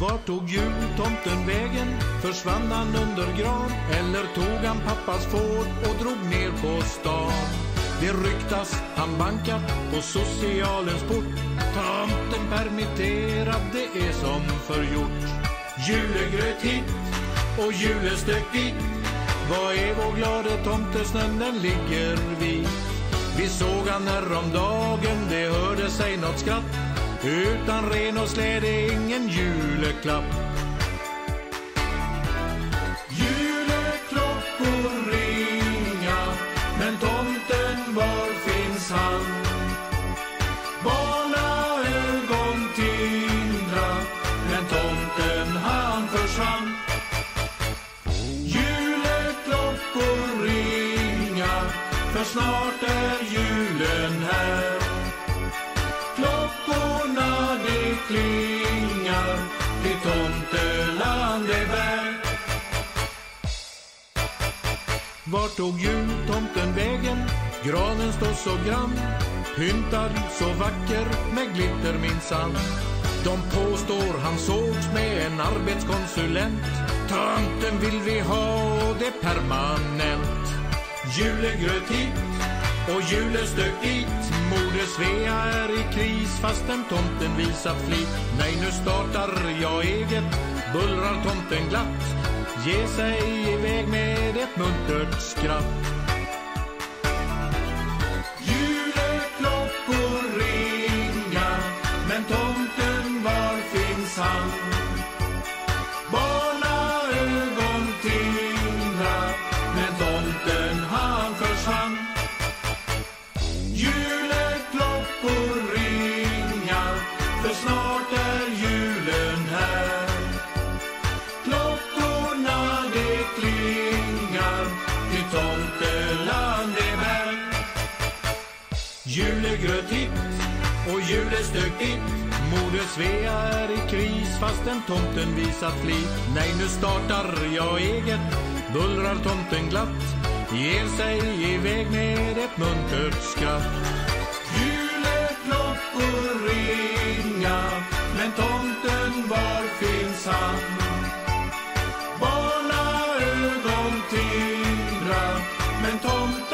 Vart tog jultomten vägen? Försvann han under gran? Eller tog han pappas får och drog ner på stan? Det ryktas han bankat på socialens port Tomten permitterad, det är som förgjort Julegröt hit och julestök dit Vad är vår glade tomtesnön, den ligger vit? Vi såg han häromdagen, det hörde sig något skratt utan ren och släde ingen juleklapp. Juleklockor ringa, men tomten var finns han? Barnaögon tindra, men tomten han försvann. Juleklockor ringa, för snart är julen här. Vart tog jultomten vägen? Granen står så grann Pyntad så vacker med glitter minsann. De påstår han sågs med en arbetskonsulent. Tomten vill vi ha och det permanent. Julegröt hit och julestök dit. Moder Svea är i kris fastän tomten visat flit. Nej, nu startar jag eget, bullrar tomten glatt. Ge sig iväg ett muntert skratt Juleklockor ringa Men tomten, var finns han? Julegröt hit och julestek ditt Moder Svea är i kris fastän tomten visat flit. Nej, nu startar jag eget, bullrar tomten glatt. Ger sig iväg med ett muntert skratt. Juleklockor ringa, men tomten var finns han? Barnaögon tindra, men tomten